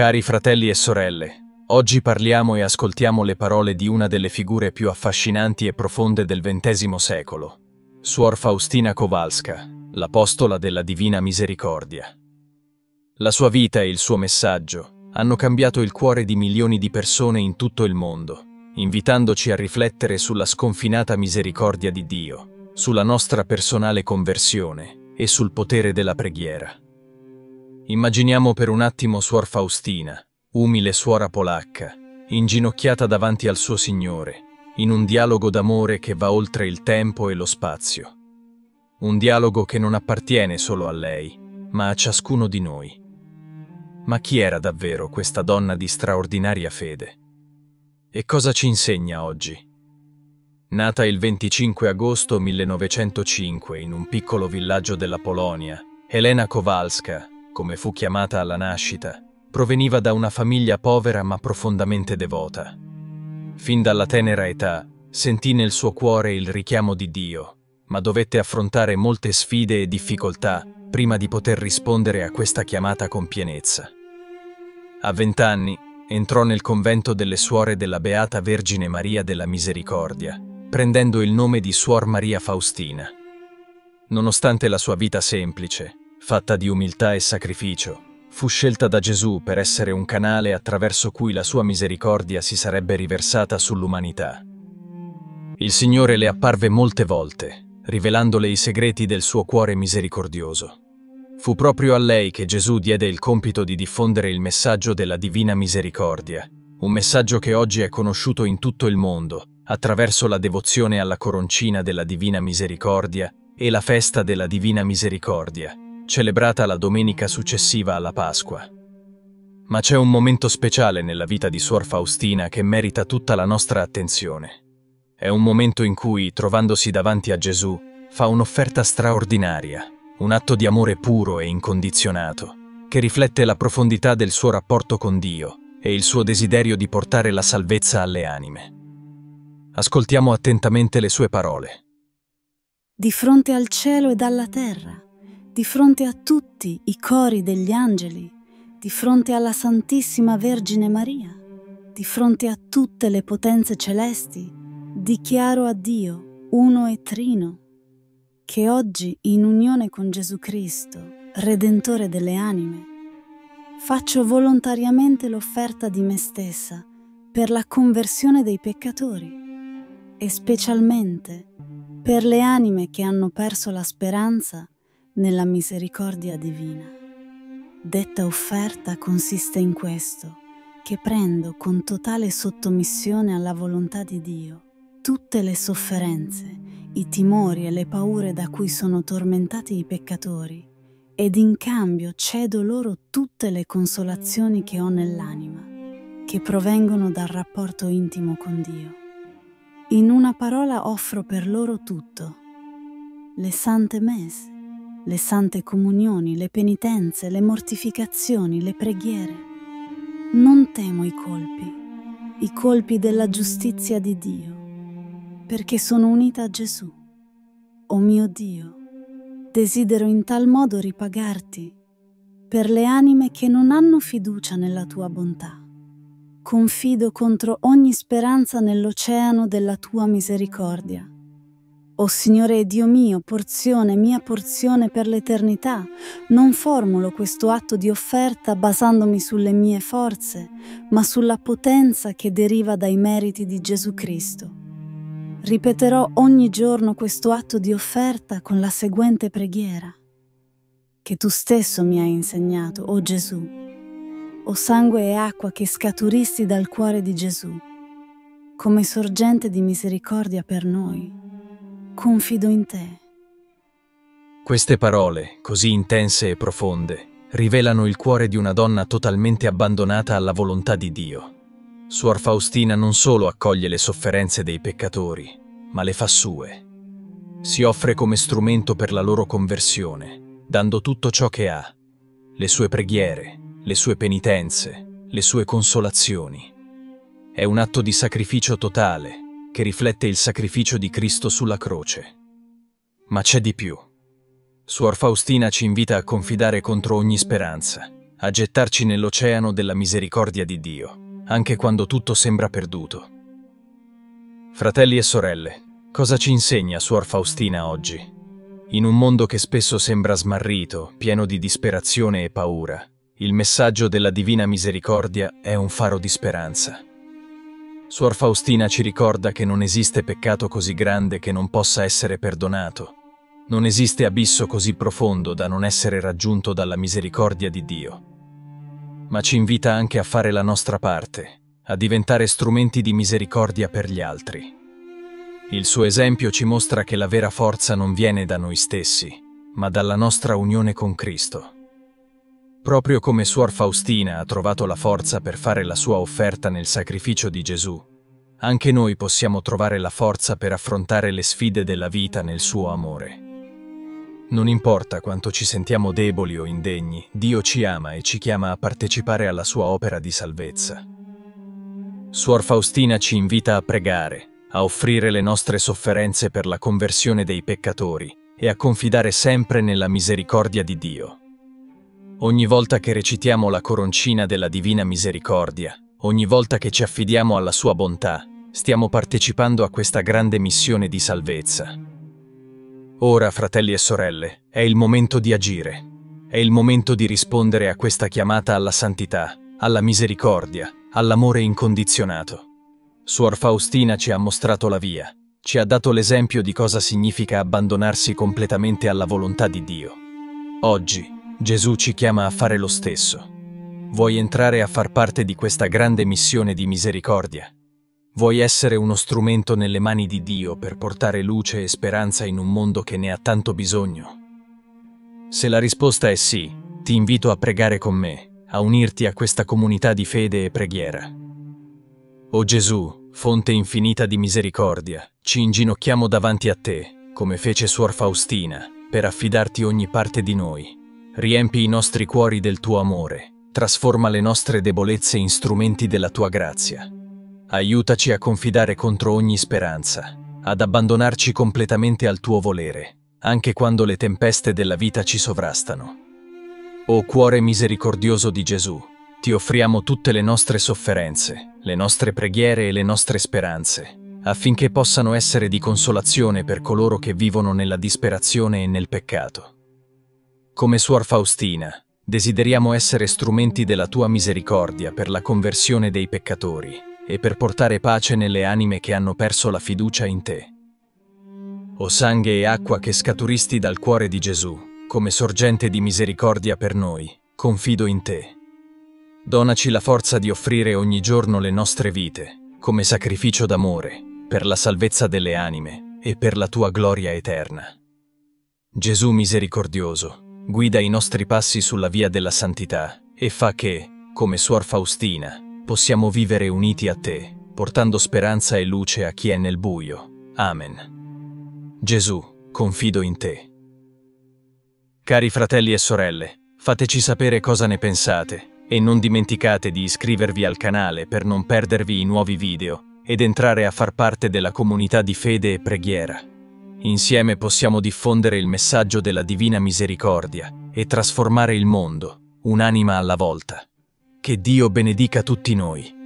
Cari fratelli e sorelle, oggi parliamo e ascoltiamo le parole di una delle figure più affascinanti e profonde del XX secolo, Suor Faustina Kowalska, l'apostola della Divina Misericordia. La sua vita e il suo messaggio hanno cambiato il cuore di milioni di persone in tutto il mondo, invitandoci a riflettere sulla sconfinata misericordia di Dio, sulla nostra personale conversione e sul potere della preghiera. Immaginiamo per un attimo Suor Faustina, umile suora polacca, inginocchiata davanti al suo Signore, in un dialogo d'amore che va oltre il tempo e lo spazio. Un dialogo che non appartiene solo a lei, ma a ciascuno di noi. Ma chi era davvero questa donna di straordinaria fede? E cosa ci insegna oggi? Nata il 25 agosto 1905 in un piccolo villaggio della Polonia, Elena Kowalska, come fu chiamata alla nascita, proveniva da una famiglia povera ma profondamente devota. Fin dalla tenera età sentì nel suo cuore il richiamo di Dio, ma dovette affrontare molte sfide e difficoltà prima di poter rispondere a questa chiamata con pienezza. A vent'anni entrò nel convento delle suore della Beata Vergine Maria della Misericordia, prendendo il nome di Suor Maria Faustina. Nonostante la sua vita semplice, fatta di umiltà e sacrificio, fu scelta da Gesù per essere un canale attraverso cui la sua misericordia si sarebbe riversata sull'umanità. Il Signore le apparve molte volte, rivelandole i segreti del suo cuore misericordioso. Fu proprio a lei che Gesù diede il compito di diffondere il messaggio della divina misericordia, un messaggio che oggi è conosciuto in tutto il mondo attraverso la devozione alla coroncina della divina misericordia e la festa della divina misericordia, celebrata la domenica successiva alla Pasqua. Ma c'è un momento speciale nella vita di Suor Faustina che merita tutta la nostra attenzione. È un momento in cui, trovandosi davanti a Gesù, fa un'offerta straordinaria, un atto di amore puro e incondizionato, che riflette la profondità del suo rapporto con Dio e il suo desiderio di portare la salvezza alle anime. Ascoltiamo attentamente le sue parole. Di fronte al cielo ed alla terra, di fronte a tutti i cori degli angeli, di fronte alla Santissima Vergine Maria, di fronte a tutte le potenze celesti, dichiaro a Dio, uno e trino, che oggi, in unione con Gesù Cristo, Redentore delle anime, faccio volontariamente l'offerta di me stessa per la conversione dei peccatori e specialmente per le anime che hanno perso la speranza nella misericordia divina. Detta offerta consiste in questo, che prendo con totale sottomissione alla volontà di Dio tutte le sofferenze, i timori e le paure da cui sono tormentati i peccatori, ed in cambio cedo loro tutte le consolazioni che ho nell'anima, che provengono dal rapporto intimo con Dio. In una parola offro per loro tutto, le sante messe, le sante comunioni, le penitenze, le mortificazioni, le preghiere. Non temo i colpi, i colpi della giustizia di Dio, perché sono unita a Gesù. O mio Dio, desidero in tal modo ripagarti per le anime che non hanno fiducia nella tua bontà. Confido contro ogni speranza nell'oceano della tua misericordia o Signore Dio mio, porzione, mia porzione per l'eternità, non formulo questo atto di offerta basandomi sulle mie forze, ma sulla potenza che deriva dai meriti di Gesù Cristo. Ripeterò ogni giorno questo atto di offerta con la seguente preghiera, che tu stesso mi hai insegnato, o oh Gesù, o sangue e acqua che scaturisti dal cuore di Gesù, come sorgente di misericordia per noi confido in te. Queste parole, così intense e profonde, rivelano il cuore di una donna totalmente abbandonata alla volontà di Dio. Suor Faustina non solo accoglie le sofferenze dei peccatori, ma le fa sue. Si offre come strumento per la loro conversione, dando tutto ciò che ha, le sue preghiere, le sue penitenze, le sue consolazioni. È un atto di sacrificio totale, che riflette il sacrificio di Cristo sulla croce. Ma c'è di più. Suor Faustina ci invita a confidare contro ogni speranza, a gettarci nell'oceano della misericordia di Dio, anche quando tutto sembra perduto. Fratelli e sorelle, cosa ci insegna Suor Faustina oggi? In un mondo che spesso sembra smarrito, pieno di disperazione e paura, il messaggio della Divina Misericordia è un faro di speranza. Suor Faustina ci ricorda che non esiste peccato così grande che non possa essere perdonato. Non esiste abisso così profondo da non essere raggiunto dalla misericordia di Dio. Ma ci invita anche a fare la nostra parte, a diventare strumenti di misericordia per gli altri. Il suo esempio ci mostra che la vera forza non viene da noi stessi, ma dalla nostra unione con Cristo. Proprio come Suor Faustina ha trovato la forza per fare la sua offerta nel sacrificio di Gesù, anche noi possiamo trovare la forza per affrontare le sfide della vita nel suo amore. Non importa quanto ci sentiamo deboli o indegni, Dio ci ama e ci chiama a partecipare alla sua opera di salvezza. Suor Faustina ci invita a pregare, a offrire le nostre sofferenze per la conversione dei peccatori e a confidare sempre nella misericordia di Dio. Ogni volta che recitiamo la coroncina della Divina Misericordia, ogni volta che ci affidiamo alla sua bontà, stiamo partecipando a questa grande missione di salvezza. Ora, fratelli e sorelle, è il momento di agire. È il momento di rispondere a questa chiamata alla santità, alla misericordia, all'amore incondizionato. Suor Faustina ci ha mostrato la via, ci ha dato l'esempio di cosa significa abbandonarsi completamente alla volontà di Dio. Oggi, Gesù ci chiama a fare lo stesso. Vuoi entrare a far parte di questa grande missione di misericordia? Vuoi essere uno strumento nelle mani di Dio per portare luce e speranza in un mondo che ne ha tanto bisogno? Se la risposta è sì, ti invito a pregare con me, a unirti a questa comunità di fede e preghiera. O Gesù, fonte infinita di misericordia, ci inginocchiamo davanti a te, come fece Suor Faustina, per affidarti ogni parte di noi. Riempi i nostri cuori del tuo amore, trasforma le nostre debolezze in strumenti della tua grazia. Aiutaci a confidare contro ogni speranza, ad abbandonarci completamente al tuo volere, anche quando le tempeste della vita ci sovrastano. O cuore misericordioso di Gesù, ti offriamo tutte le nostre sofferenze, le nostre preghiere e le nostre speranze, affinché possano essere di consolazione per coloro che vivono nella disperazione e nel peccato. Come Suor Faustina, desideriamo essere strumenti della tua misericordia per la conversione dei peccatori e per portare pace nelle anime che hanno perso la fiducia in te. O sangue e acqua che scaturisti dal cuore di Gesù, come sorgente di misericordia per noi, confido in te. Donaci la forza di offrire ogni giorno le nostre vite, come sacrificio d'amore, per la salvezza delle anime e per la tua gloria eterna. Gesù misericordioso, guida i nostri passi sulla via della santità e fa che, come Suor Faustina, possiamo vivere uniti a te, portando speranza e luce a chi è nel buio. Amen. Gesù, confido in te. Cari fratelli e sorelle, fateci sapere cosa ne pensate e non dimenticate di iscrivervi al canale per non perdervi i nuovi video ed entrare a far parte della comunità di fede e preghiera. Insieme possiamo diffondere il messaggio della Divina Misericordia e trasformare il mondo, un'anima alla volta. Che Dio benedica tutti noi.